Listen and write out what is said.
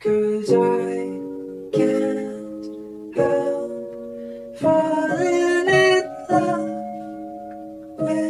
Cause I can't help falling in love with